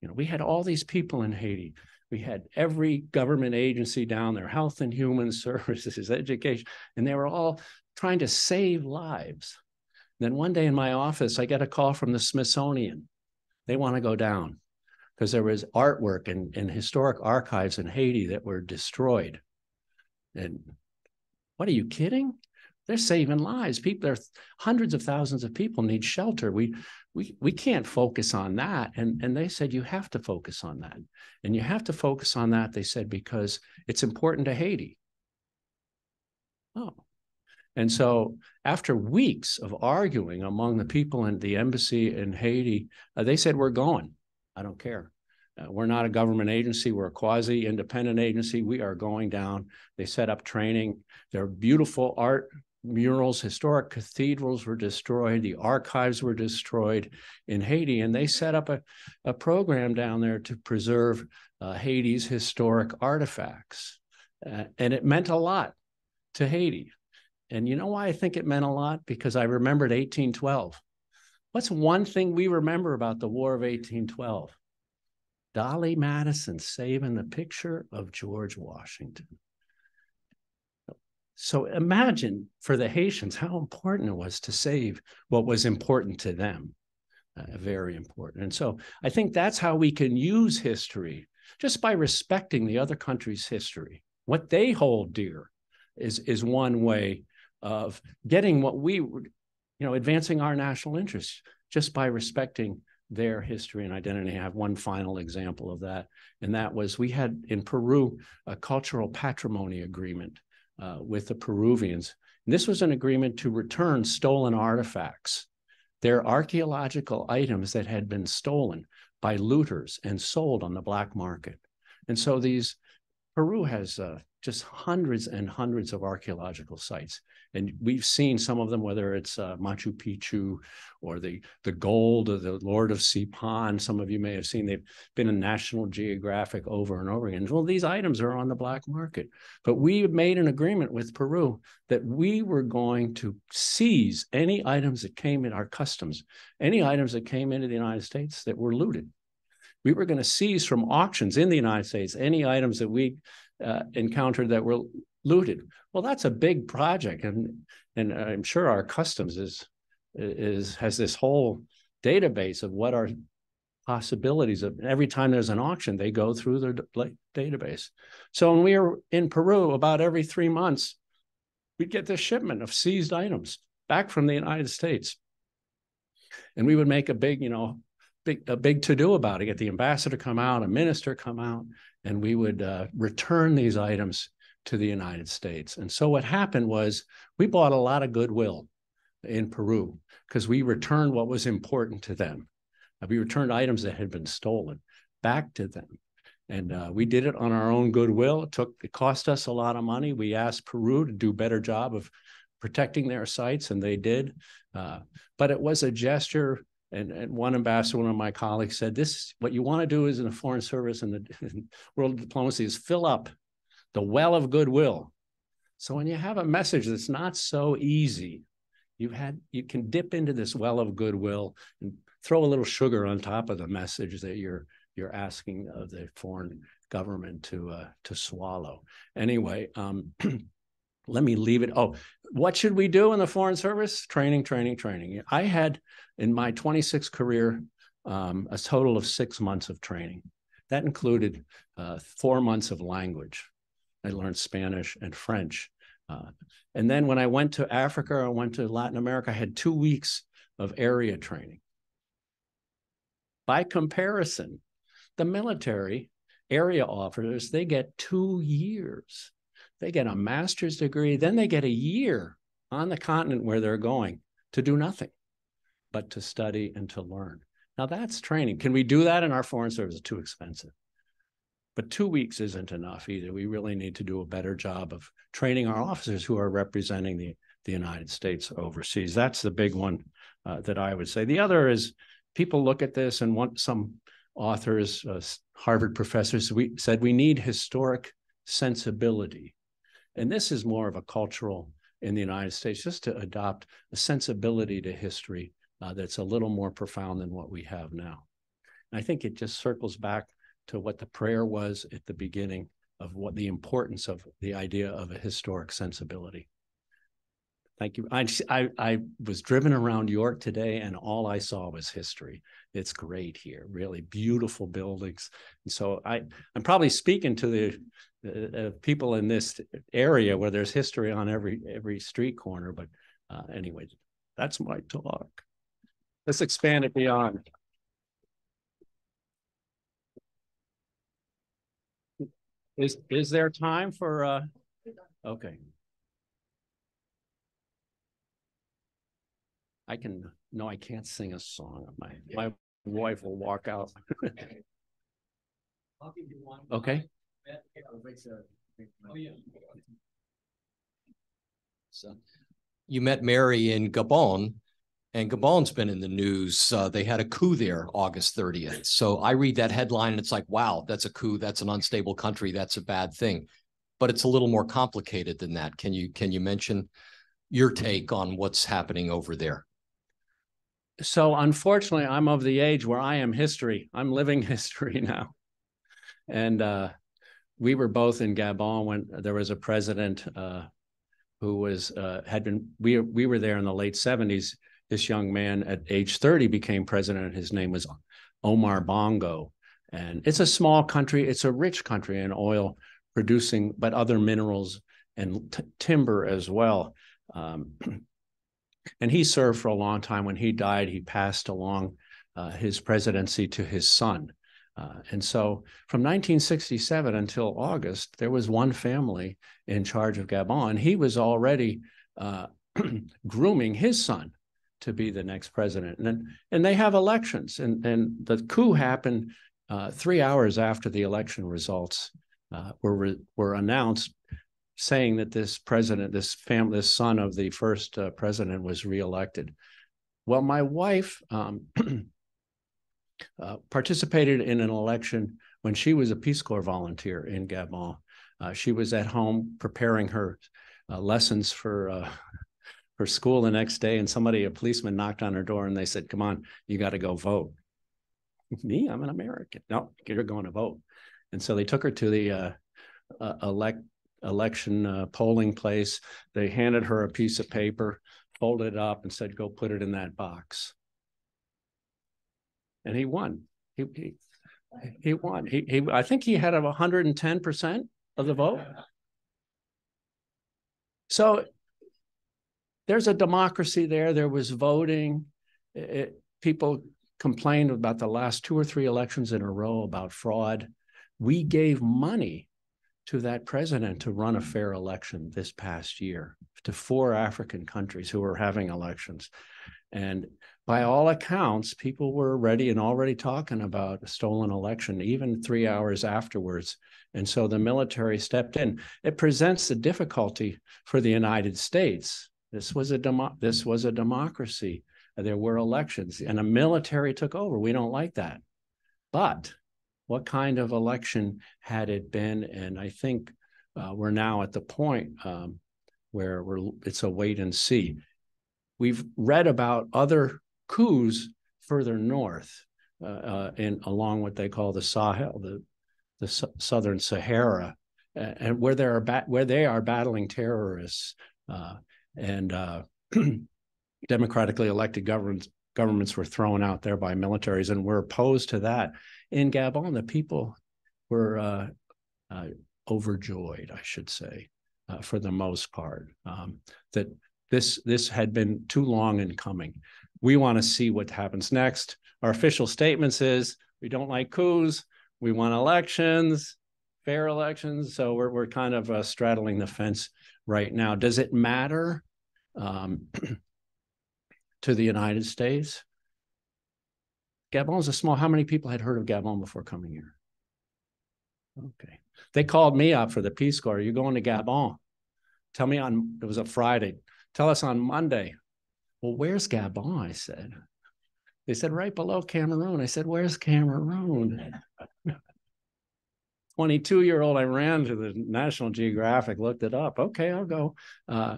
You know, we had all these people in Haiti. We had every government agency down there, health and human services, education, and they were all trying to save lives. Then one day in my office, I get a call from the Smithsonian. They want to go down because there was artwork and, and historic archives in Haiti that were destroyed. And what are you kidding? They're saving lives. People, there are hundreds of thousands of people need shelter. We we we can't focus on that. And and they said you have to focus on that. And you have to focus on that, they said, because it's important to Haiti. Oh. And so after weeks of arguing among the people in the embassy in Haiti, uh, they said, we're going. I don't care. Uh, we're not a government agency. We're a quasi independent agency. We are going down. They set up training. There are beautiful art murals, historic cathedrals were destroyed. The archives were destroyed in Haiti. And they set up a, a program down there to preserve uh, Haiti's historic artifacts. Uh, and it meant a lot to Haiti. And you know why I think it meant a lot? Because I remembered 1812. What's one thing we remember about the War of 1812? Dolley Madison saving the picture of George Washington. So imagine for the Haitians how important it was to save what was important to them. Uh, very important. And so I think that's how we can use history just by respecting the other country's history. What they hold dear is, is one way of getting what we, you know, advancing our national interests just by respecting their history and identity. I have one final example of that, and that was we had in Peru a cultural patrimony agreement uh, with the Peruvians. And this was an agreement to return stolen artifacts. They're archaeological items that had been stolen by looters and sold on the black market. And so these Peru has uh, just hundreds and hundreds of archaeological sites. And we've seen some of them, whether it's uh, Machu Picchu or the, the gold of the Lord of Sipán. Some of you may have seen they've been in National Geographic over and over again. Well, these items are on the black market. But we made an agreement with Peru that we were going to seize any items that came in our customs, any items that came into the United States that were looted we were going to seize from auctions in the United States any items that we uh, encountered that were looted. Well, that's a big project, and and I'm sure our customs is is has this whole database of what are possibilities of every time there's an auction they go through their database so when we were in peru about every three months we'd get this shipment of seized items back from the united states and we would make a big you know big a big to do about it get the ambassador come out a minister come out and we would uh, return these items to the United States. And so what happened was we bought a lot of goodwill in Peru because we returned what was important to them. We returned items that had been stolen back to them. And uh, we did it on our own goodwill. It took it cost us a lot of money. We asked Peru to do a better job of protecting their sites, and they did. Uh, but it was a gesture and, and one ambassador, one of my colleagues said, this, what you want to do is in the foreign service and the in world diplomacy is fill up the well of goodwill. So when you have a message that's not so easy, you had you can dip into this well of goodwill and throw a little sugar on top of the message that you're you're asking of the foreign government to uh, to swallow. Anyway, um, let me leave it. Oh, what should we do in the Foreign Service? Training, training, training. I had in my 26 career um, a total of six months of training. That included uh, four months of language. I learned Spanish and French. Uh, and then when I went to Africa, I went to Latin America, I had two weeks of area training. By comparison, the military area officers, they get two years. They get a master's degree, then they get a year on the continent where they're going to do nothing but to study and to learn. Now that's training. Can we do that in our foreign service? It's too expensive. But two weeks isn't enough either. We really need to do a better job of training our officers who are representing the, the United States overseas. That's the big one uh, that I would say. The other is people look at this and want some authors, uh, Harvard professors, we said we need historic sensibility. And this is more of a cultural in the United States, just to adopt a sensibility to history uh, that's a little more profound than what we have now. And I think it just circles back to what the prayer was at the beginning of what the importance of the idea of a historic sensibility. Thank you. I, I, I was driven around York today, and all I saw was history. It's great here, really beautiful buildings. And so I, I'm probably speaking to the uh, people in this area where there's history on every every street corner. But uh, anyway, that's my talk. Let's expand it beyond. Is is there time for uh okay. I can no, I can't sing a song. My my wife will walk out. okay. So you met Mary in Gabon, and Gabon's been in the news. Uh, they had a coup there August 30th. So I read that headline and it's like, wow, that's a coup. That's an unstable country. That's a bad thing. But it's a little more complicated than that. Can you can you mention your take on what's happening over there? So unfortunately, I'm of the age where I am history. I'm living history now. And uh, we were both in Gabon when there was a president uh, who was uh, had been we we were there in the late 70s this young man at age 30 became president. His name was Omar Bongo. And it's a small country, it's a rich country in oil producing, but other minerals and t- timber as well. Um, and he served for a long time. When he died, he passed along uh, his presidency to his son. Uh, and so from 1967 until August, there was one family in charge of Gabon. He was already uh, grooming his son to be the next president. And and they have elections, and and the coup happened uh, three hours after the election results uh, were were announced, saying that this president, this family, this son of the first uh, president, was reelected. Well, my wife um, uh, participated in an election when she was a Peace Corps volunteer in Gabon. Uh, she was at home preparing her uh, lessons for her school the next day and somebody, a policeman knocked on her door and they said, come on, you got to go vote. Me, I'm an American. No, you're going to vote. And so they took her to the uh, uh, elect election uh, polling place. They handed her a piece of paper, folded it up, and said, "Go put it in that box." And he won. He he, he won. He, he I think he had 110 percent of the vote. So there's a democracy there. There was voting. It, people complained about the last two or three elections in a row about fraud. We gave money to that president to run a fair election this past year to four African countries who were having elections. And by all accounts, people were ready and already talking about a stolen election, even three hours afterwards. And so the military stepped in. It presents the difficulty for the United States this was a demo- this was a democracy. There were elections, and a military took over. We don't like that. But what kind of election had it been? And I think uh, we're now at the point um, where we're it's a wait and see. We've read about other coups further north, uh, uh, in along what they call the Sahel, the the southern Sahara, and where are ba- where they are battling terrorists. And uh, democratically elected governments governments were thrown out there by militaries, and we're opposed to that. In Gabon, the people were uh, uh, overjoyed, I should say. uh, for the most part. Um, that this this had been too long in coming. We want to see what happens next. Our official statements is we don't like coups. We want elections, fair elections. So we're we're kind of uh, straddling the fence right now. Does it matter um, to the United States? Gabon is a small. How many people had heard of Gabon before coming here? Okay. They called me up for the Peace Corps. Are you going to Gabon? Tell me on, it was a Friday. Tell us on Monday. Well, where's Gabon? I said. They said, right below Cameroon. I said, where's Cameroon? 22 year old, I ran to the National Geographic, looked it up. Okay, I'll go. Uh,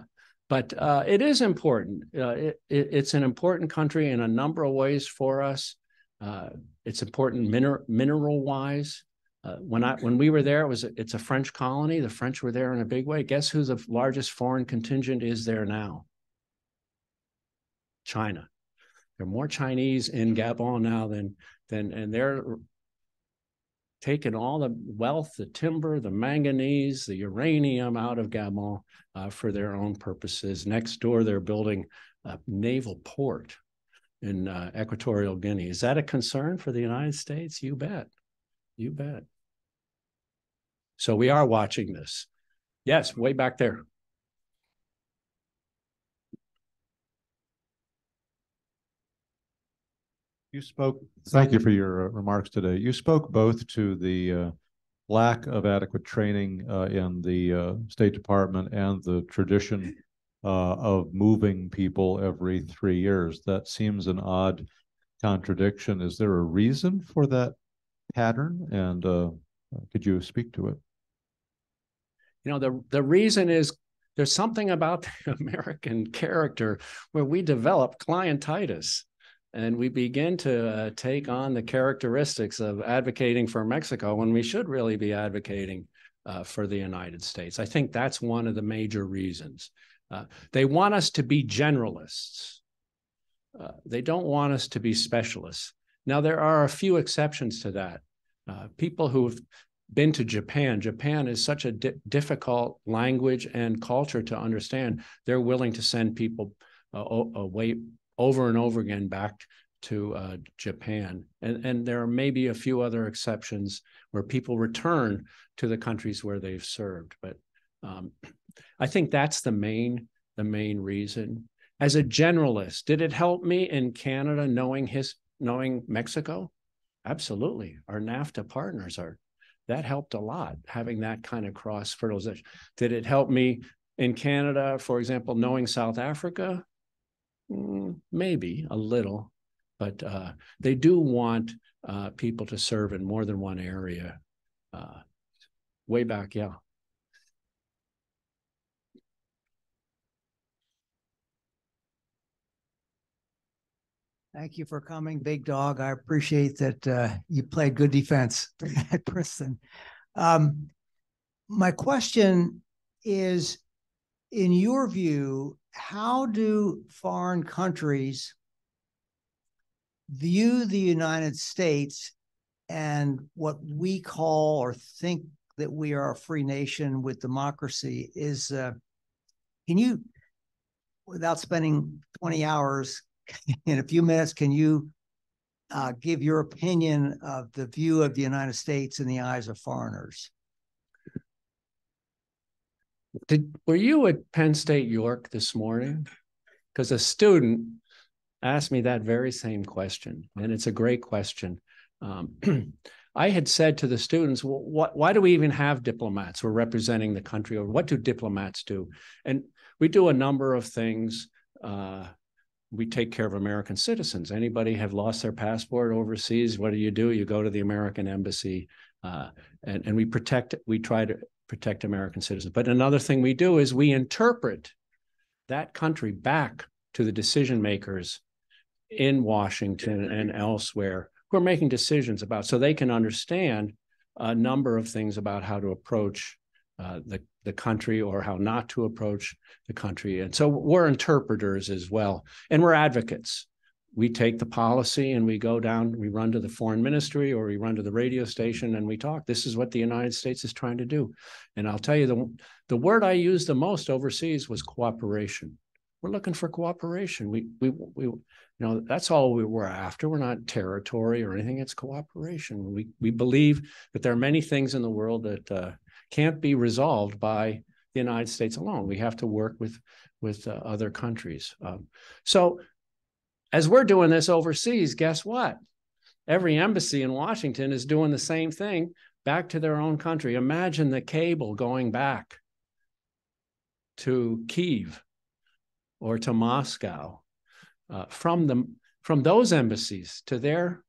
but uh, it is important. Uh, it, it, it's an important country in a number of ways for us. Uh, it's important mineral mineral wise. Uh, when I when we were there, it was it's a French colony. The French were there in a big way. Guess who the largest foreign contingent is there now? China. There are more Chinese in Gabon now than than and they're taking all the wealth, the timber, the manganese, the uranium out of Gabon uh, for their own purposes. Next door, they're building a naval port in uh, Equatorial Guinea. Is that a concern for the United States? You bet. You bet. So we are watching this. Yes, way back there. You spoke, thank you for your uh, remarks today. You spoke both to the uh, lack of adequate training uh, in the uh, State Department and the tradition uh, of moving people every three years. That seems an odd contradiction. Is there a reason for that pattern? And uh, could you speak to it? You know, the, the reason is there's something about the American character where we develop clientitis and we begin to uh, take on the characteristics of advocating for Mexico when we should really be advocating uh, for the United States. I think that's one of the major reasons. Uh, they want us to be generalists. Uh, they don't want us to be specialists. Now, there are a few exceptions to that. Uh, people who've been to Japan, Japan is such a di difficult language and culture to understand. They're willing to send people uh, away over and over again back to uh, Japan. And, and there are maybe a few other exceptions where people return to the countries where they've served. But um, I think that's the main the main reason. As a generalist, did it help me in Canada knowing his knowing Mexico? Absolutely. Our NAFTA partners are that helped a lot having that kind of cross fertilization. Did it help me in Canada, for example, knowing South Africa? Mm, maybe a little, but uh, they do want uh, people to serve in more than one area. Uh, way back, yeah. Thank you for coming, Big Dog. I appreciate that uh, you played good defense at Princeton. Um, my question is, in your view, how do foreign countries view the United States and what we call or think that we are a free nation with democracy is uh, can you without spending 20 hours in a few minutes can you uh, give your opinion of the view of the united states in the eyes of foreigners did were you at Penn State York this morning? Because a student asked me that very same question, and it's a great question. Um, I had said to the students, well, what, why do we even have diplomats? We're representing the country, or what do diplomats do? And we do a number of things. Uh, we take care of American citizens. Anybody have lost their passport overseas? What do you do? You go to the American embassy, uh, and and we protect. We try to protect American citizens. But another thing we do is we interpret that country back to the decision makers in Washington and elsewhere who are making decisions about so they can understand a number of things about how to approach uh, the the country or how not to approach the country and so we're interpreters as well and we're advocates we take the policy and we go down, we run to the foreign ministry or we run to the radio station and we talk. This is what the United States is trying to do. And I'll tell you, the, the word I used the most overseas was cooperation. We're looking for cooperation. We, we, we, you know, that's all we were after. We're not territory or anything. It's cooperation. We, we believe that there are many things in the world that uh, can't be resolved by the United States alone. We have to work with, with uh, other countries. Um, so as we're doing this overseas, guess what? Every embassy in Washington is doing the same thing back to their own country. Imagine the cable going back to Kiev or to Moscow uh, from the from those embassies to their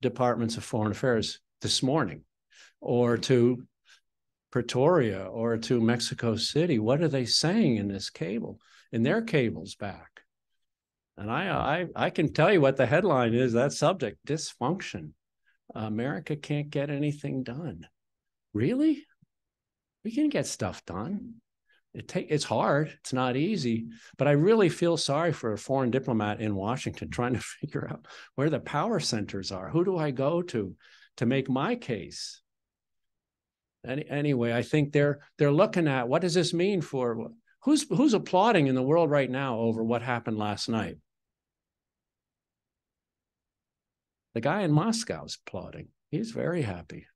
departments of foreign affairs this morning, or to Pretoria or to Mexico City. What are they saying in this cable? In their cables back? And I, uh, I, I can tell you what the headline is that subject dysfunction. America can't get anything done. Really? We can get stuff done. It take, it's hard. It's not easy. But I really feel sorry for a foreign diplomat in Washington trying to figure out where the power centers are. Who do I go to to make my case? Any, anyway, I think they're they're looking at what does this mean for who's who's applauding in the world right now over what happened last night? The guy in Moscow is applauding. He's very happy.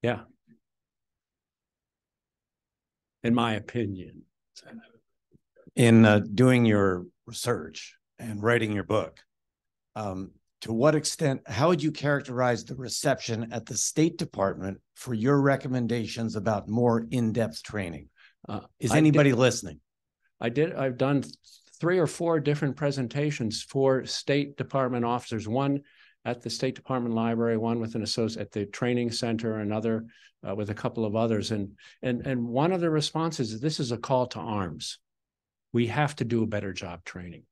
Yeah. In my opinion. In uh, doing your research and writing your book, um, to what extent, how would you characterize the reception at the State Department for your recommendations about more in depth training? Uh, Is anybody did, listening? I did. I've done three or four different presentations for State Department officers. One at the State Department Library, one with an associate at the training center, another uh, with a couple of others. And, and, and one of the responses is this is a call to arms. We have to do a better job training.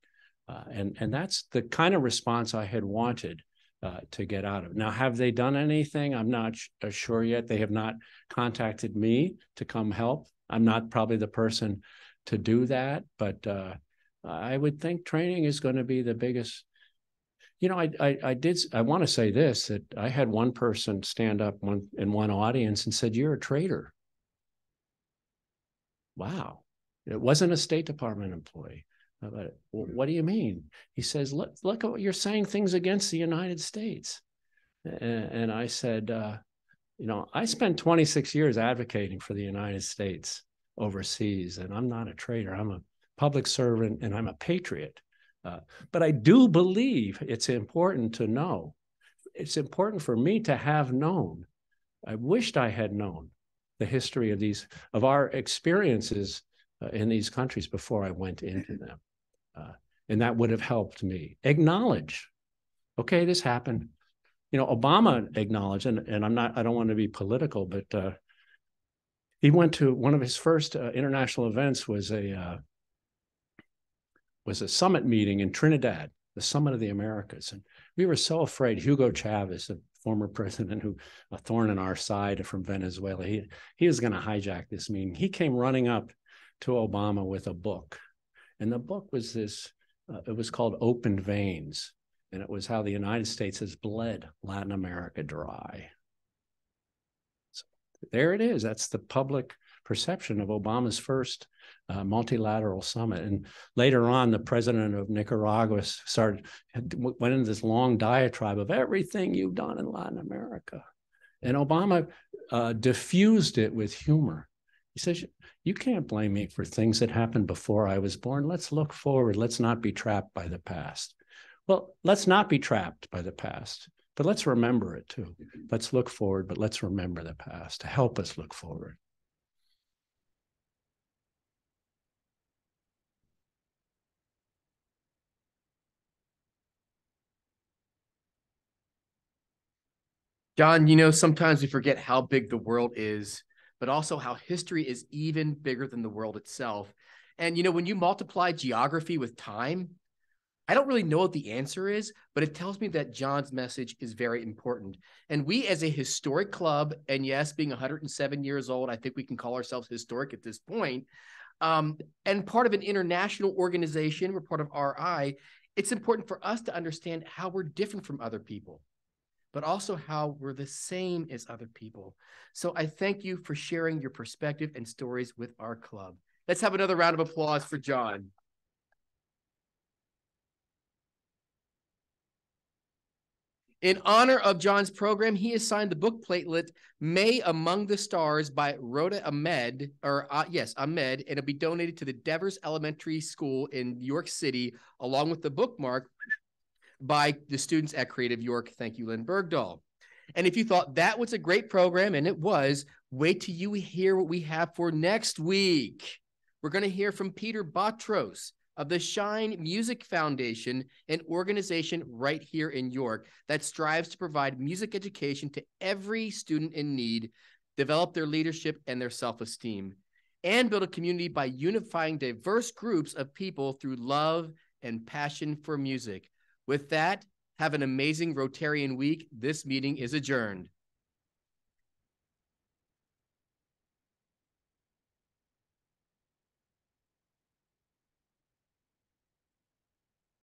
Uh, and, and that's the kind of response I had wanted uh, to get out of. Now, have they done anything? I'm not uh, sure yet. They have not contacted me to come help. I'm not probably the person to do that, but uh, I would think training is going to be the biggest you know, I, I, I did. I want to say this: that I had one person stand up one in one audience and said, "You're a traitor." Wow, it wasn't a State Department employee. But what do you mean? He says, "Look, look at what you're saying. Things against the United States." And, and I said, uh, "You know, I spent 26 years advocating for the United States overseas, and I'm not a traitor. I'm a public servant, and I'm a patriot." Uh, but I do believe it's important to know. It's important for me to have known. I wished I had known the history of these of our experiences uh, in these countries before I went into them, uh, and that would have helped me acknowledge. Okay, this happened. You know, Obama acknowledged, and, and I'm not. I don't want to be political, but uh, he went to one of his first uh, international events was a uh, was a summit meeting in Trinidad, the Summit of the Americas. And we were so afraid. Hugo Chavez, a former president who a thorn in our side from Venezuela, he, he was going to hijack this meeting. He came running up to Obama with a book. And the book was this, uh, it was called Open Veins. And it was how the United States has bled Latin America dry. So there it is. That's the public perception of Obama's first uh, multilateral summit. And later on, the president of Nicaragua started went into this long diatribe of everything you've done in Latin America, and Obama uh, diffused it with humor. He says, "You can't blame me for things that happened before I was born. Let's look forward. Let's not be trapped by the past." Well, let's not be trapped by the past, but let's remember it too. Let's look forward, but let's remember the past to help us look forward. John, you know, sometimes we forget how big the world is, but also how history is even bigger than the world itself. And, you know, when you multiply geography with time, I don't really know what the answer is, but it tells me that John's message is very important. And we, as a historic club, and yes, being 107 years old, I think we can call ourselves historic at this point. Um, and part of an international organization, we're part of RI, it's important for us to understand how we're different from other people, but also how we're the same as other people. So I thank you for sharing your perspective and stories with our club. Let's have another round of applause for John. In honor of John's program, he assigned the book platelet Mae Among the Stars by Roda Ahmed, or uh, yes, Ahmed, and it'll be donated to the Devers Elementary School in New York City, along with the bookmark by the students at Creative York. Thank you, Lynn Bergdahl. And if you thought that was a great program, and it was, wait till you hear what we have for next week. We're going to hear from Peter Botros, of the Shine Music Foundation, an organization right here in York that strives to provide music education to every student in need, develop their leadership and their self esteem, and build a community by unifying diverse groups of people through love and passion for music. With that, have an amazing Rotarian week. This meeting is adjourned.